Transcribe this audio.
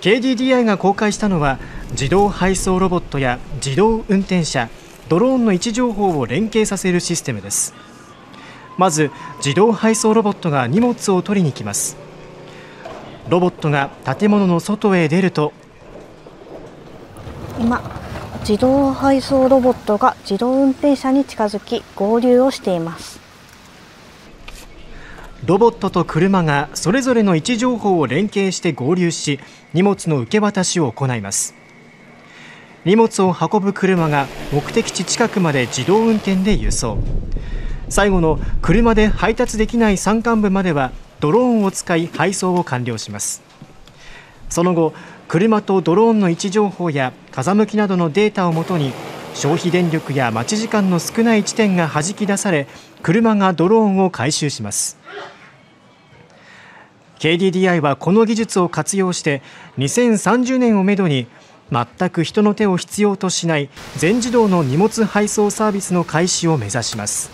KDDI が公開したのは自動配送ロボットや自動運転車ドローンの位置情報を連携させるシステムです。まず自動配送ロボットが荷物を取りに来ます。ロボットが建物の外へ出ると今自動配送ロボットが自動運転車に近づき合流をしています。ロボットと車がそれぞれの位置情報を連携して合流し荷物の受け渡しを行います。荷物を運ぶ車が目的地近くまで自動運転で輸送。最後の車で配達できない山間部まではドローンを使い配送を完了します。その後車とドローンの位置情報や風向きなどのデータをもとに消費電力や待ち時間の少ない地点が弾き出され車がドローンを回収します。KDDI はこの技術を活用して2030年をめどに全く人の手を必要としない全自動の荷物配送サービスの開始を目指します。